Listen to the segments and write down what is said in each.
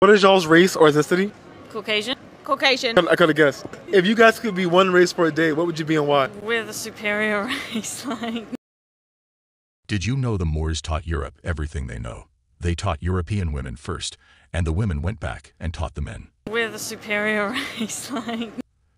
What is y'all's race or ethnicity? Caucasian. Caucasian. I could have guessed. If you guys could be one race for a day, what would you be and why? We're the superior race. like. Did you know the Moors taught Europe everything they know? They taught European women first, and the women went back and taught the men. We're the superior race. like.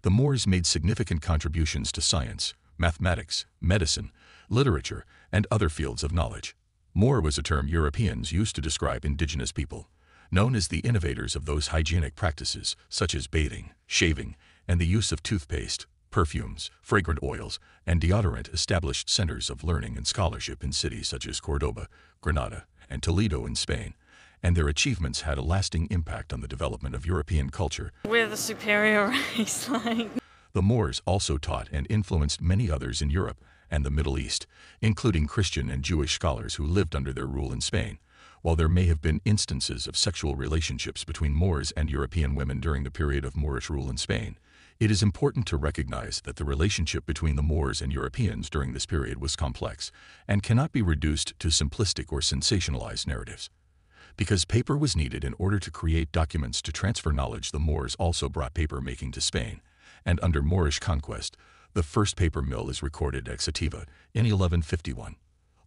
The Moors made significant contributions to science, mathematics, medicine, literature, and other fields of knowledge. Moor was a term Europeans used to describe indigenous people, known as the innovators of those hygienic practices such as bathing, shaving, and the use of toothpaste, perfumes, fragrant oils, and deodorant established centers of learning and scholarship in cities such as Cordoba, Granada, and Toledo in Spain, and their achievements had a lasting impact on the development of European culture. We're the superior race. like. The Moors also taught and influenced many others in Europe and the Middle East, including Christian and Jewish scholars who lived under their rule in Spain. While there may have been instances of sexual relationships between Moors and European women during the period of Moorish rule in Spain, it is important to recognize that the relationship between the Moors and Europeans during this period was complex and cannot be reduced to simplistic or sensationalized narratives. Because paper was needed in order to create documents to transfer knowledge, the Moors also brought paper making to Spain, and under Moorish conquest, the first paper mill is recorded at Xativa in 1151.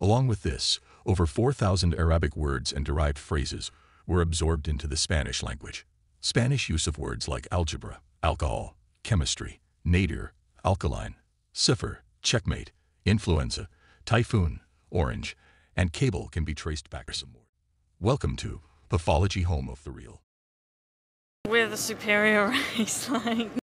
Along with this, over 4,000 Arabic words and derived phrases were absorbed into the Spanish language. Spanish use of words like algebra, alcohol, chemistry, nadir, alkaline, cipher, checkmate, influenza, typhoon, orange, and cable can be traced back some more. Welcome to Pathology Home of the Real. We're the superior race. like.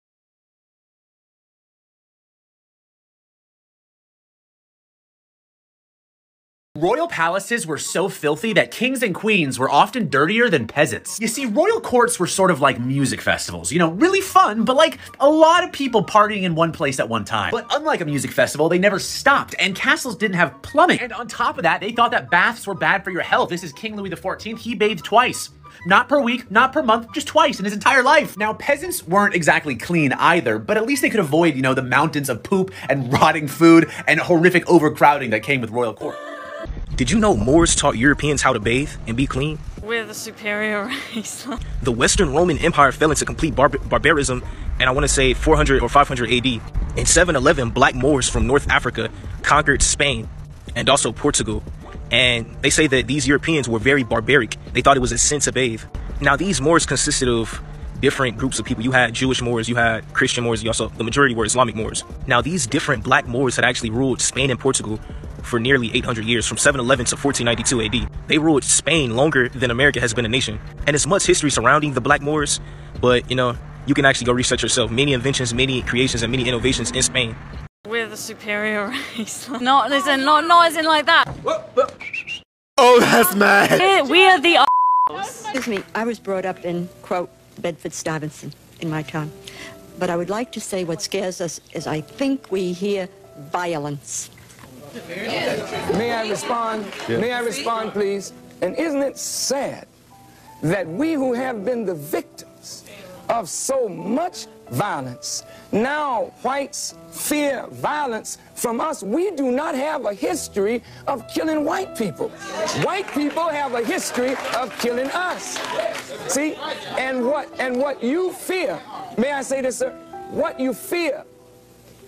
Royal palaces were so filthy that kings and queens were often dirtier than peasants. You see, royal courts were sort of like music festivals, you know, really fun, but like a lot of people partying in one place at one time. But unlike a music festival, they never stopped, and castles didn't have plumbing. And on top of that, they thought that baths were bad for your health. This is King Louis XIV, he bathed twice. Not per week, not per month, just twice in his entire life. Now, peasants weren't exactly clean either, but at least they could avoid, you know, the mountains of poop and rotting food and horrific overcrowding that came with royal court. Did you know Moors taught Europeans how to bathe and be clean? We're the superior race. The Western Roman Empire fell into complete barbar- barbarism, and I want to say 400 or 500 AD. In 711, black Moors from North Africa conquered Spain and also Portugal. And they say that these Europeans were very barbaric. They thought it was a sin to bathe. Now, these Moors consisted of different groups of people. You had Jewish Moors, you had Christian Moors, you also, the majority were Islamic Moors. Now, these different black Moors had actually ruled Spain and Portugal for nearly 800 years, from 711 to 1492 AD. They ruled Spain longer than America has been a nation. And there's much history surrounding the black Moors, but you know, you can actually go research yourself. Many inventions, many creations, and many innovations in Spain. We're the superior race. like. Not as in, not, not as in like that. Oh, that's mad. We're, we're the Excuse me, I was brought up in, quote, Bedford Stuyvesant in my time. But I would like to say what scares us is I think we hear violence. May I respond? May I respond, please? And isn't it sad that we who have been the victims of so much violence, now whites fear violence from us. We do not have a history of killing white people. White people have a history of killing us. See? And what and what you fear, may I say this, sir? What you fear,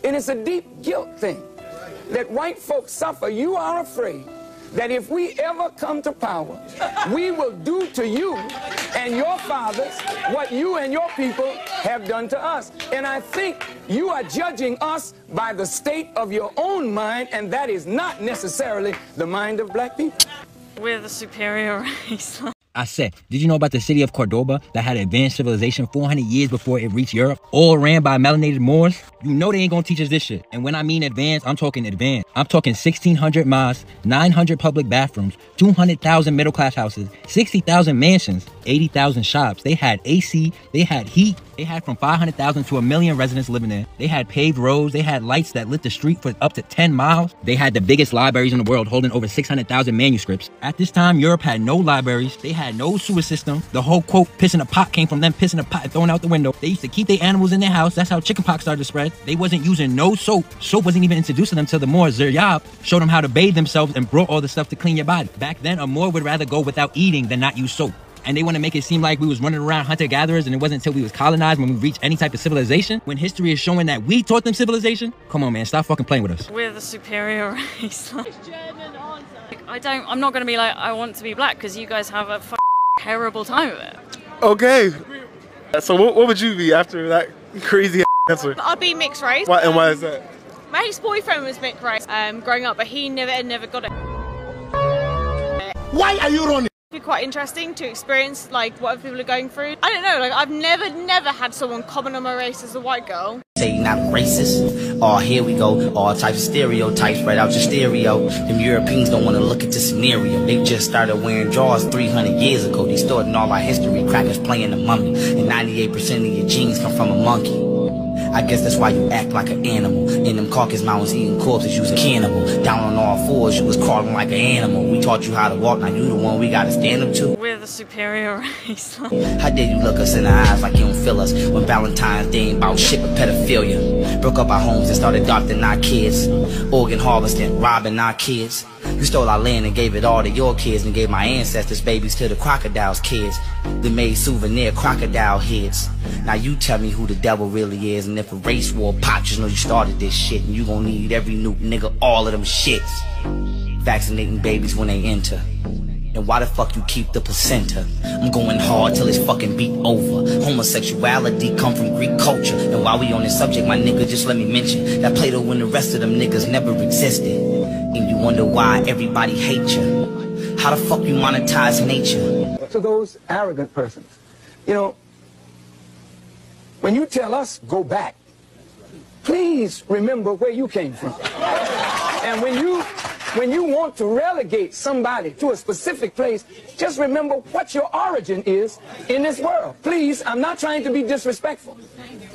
and it's a deep guilt thing that white folks suffer, you are afraid that if we ever come to power, we will do to you and your fathers what you and your people have done to us. And I think you are judging us by the state of your own mind, and that is not necessarily the mind of black people. We're the superior race. I said, did you know about the city of Cordoba that had advanced civilization 400 years before it reached Europe, all ran by melanated Moors? You know they ain't gonna teach us this shit. And when I mean advanced, I'm talking advanced. I'm talking 1,600 mosques, 900 public bathrooms, 200,000 middle class houses, 60,000 mansions, 80,000 shops. They had AC, they had heat, they had from 500,000 to a million residents living there. They had paved roads, they had lights that lit the street for up to 10 miles. They had the biggest libraries in the world holding over 600,000 manuscripts. At this time, Europe had no libraries, they had no sewer system. The whole quote, pissing a pot came from them pissing a pot and throwing out the window. They used to keep their animals in their house. That's how chickenpox started to spread. They wasn't using no soap. Soap wasn't even introduced to them till the Moors. Ziryab showed them how to bathe themselves and brought all the stuff to clean your body. Back then, a Moor would rather go without eating than not use soap. And they want to make it seem like we was running around hunter-gatherers and it wasn't until we was colonized when we reached any type of civilization. When history is showing that we taught them civilization. Come on, man, stop fucking playing with us. We're the superior race. Like, I don't. I'm not going to be like I want to be black because you guys have a f- terrible time of it. Okay. So what, what would you be after that crazy answer? I'd be mixed race. Why, and why is that? My ex-boyfriend was mixed race um, growing up, but he never never got it. Why are you running? Be quite interesting to experience like what people are going through. I don't know, like I've never never had someone comment on my race as a white girl. Say you're not racist. Oh, here we go. All types of stereotypes right out your stereo. Them Europeans don't want to look at the scenario. They just started wearing drawers 300 years ago. Distorting all our history. Crackers playing the mummy. And 98% of your genes come from a monkey. I guess that's why you act like an animal. In them Caucasus Mountains eating corpses, you was a cannibal. Down on all fours, you was crawling like an animal. We taught you how to walk, now you the one we gotta stand up to. We're the superior race. How dare you look us in the eyes like you don't feel us When Valentine's Day ain't about shit but pedophilia Broke up our homes and started adopting our kids Organ harvesting, robbing our kids You stole our land and gave it all to your kids And gave my ancestors babies to the crocodiles kids They made souvenir crocodile heads Now you tell me who the devil really is And if a race war pops, you know you started this shit And you gon' need every new nigga, all of them shits Vaccinating babies when they enter and why the fuck you keep the placenta? I'm going hard till it's fucking beat over. Homosexuality come from Greek culture. And while we on this subject, my nigga, just let me mention that Plato and the rest of them niggas never existed. And you wonder why everybody hate you. How the fuck you monetize nature? to those arrogant persons. You know, when you tell us go back, please remember where you came from. And when you when you want to relegate somebody to a specific place, just remember what your origin is in this world. Please, I'm not trying to be disrespectful,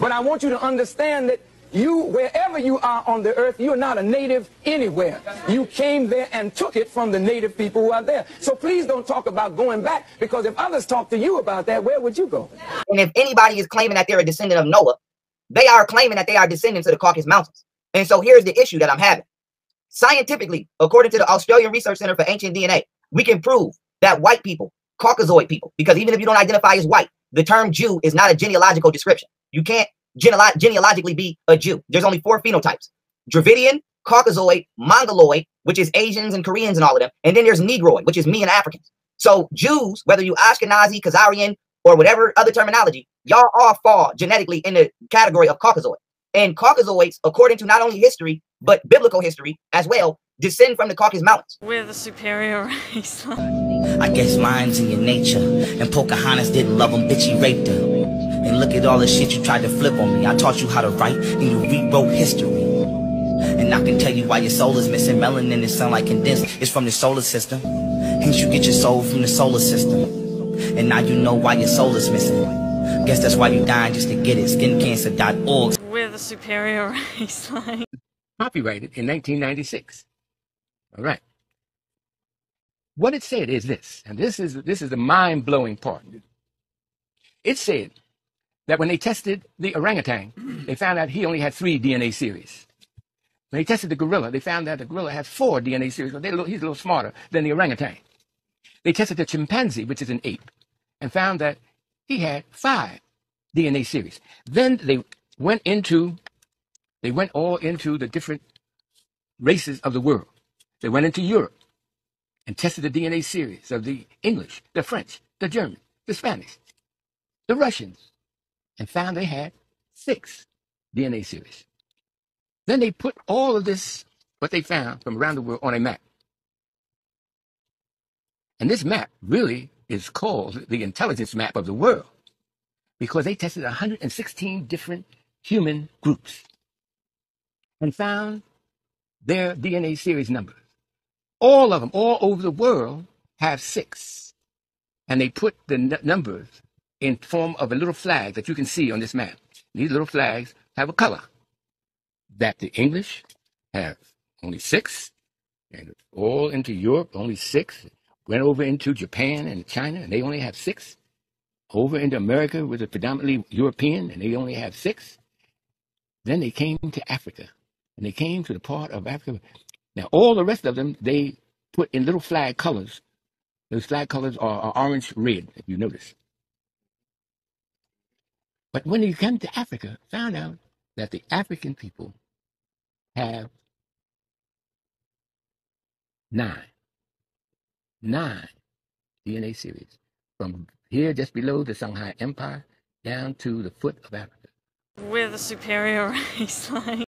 but I want you to understand that you, wherever you are on the earth, you're not a native anywhere. You came there and took it from the native people who are there. So please don't talk about going back, because if others talk to you about that, where would you go? And if anybody is claiming that they're a descendant of Noah, they are claiming that they are descendants of the Caucasus Mountains. And so here's the issue that I'm having. Scientifically, according to the Australian Research Center for Ancient DNA, we can prove that white people, Caucasoid people, because even if you don't identify as white, the term Jew is not a genealogical description. You can't genealo- genealogically be a Jew. There's only four phenotypes Dravidian, Caucasoid, Mongoloid, which is Asians and Koreans and all of them. And then there's Negroid, which is me and Africans. So Jews, whether you Ashkenazi, Khazarian, or whatever other terminology, y'all all fall genetically in the category of Caucasoid. And Caucasoids, according to not only history, but biblical history as well, descend from the Caucasus Mountains. We're the superior race. I guess mine's in your nature. And Pocahontas didn't love him, bitch, he raped her. And look at all the shit you tried to flip on me. I taught you how to write, and you rewrote history. And I can tell you why your soul is missing. Melanin is sunlight condensed. It's from the solar system. Hence you get your soul from the solar system. And now you know why your soul is missing. Guess that's why you dying just to get it. Skincancer.org. we're the superior race. Like, copyrighted in 1996. All right. What it said is this, and this is this is the mind-blowing part. It said that when they tested the orangutan, mm. they found out he only had three DNA series. When they tested the gorilla, they found that the gorilla has four DNA series. So little, he's a little smarter than the orangutan. They tested the chimpanzee, which is an ape, and found that he had five DNA series. Then they went into they went all into the different races of the world. They went into Europe and tested the DNA series of the English, the French, the German, the Spanish, the Russians, and found they had six DNA series. Then they put all of this, what they found from around the world, on a map. And this map really is called the intelligence map of the world because they tested 116 different human groups and found their DNA series numbers. All of them, all over the world, have six. And they put the n- numbers in form of a little flag that you can see on this map. These little flags have a color. That the English have only six, and all into Europe, only six. Went over into Japan and China, and they only have six. Over into America, which is predominantly European, and they only have six. Then they came to Africa, and they came to the part of Africa. Now, all the rest of them, they put in little flag colors Those flag colors are, are orange red, if you notice. But when you come to Africa, found out that the African people have nine, nine DNA series from here just below the Songhai Empire down to the foot of Africa. We're the superior race, like.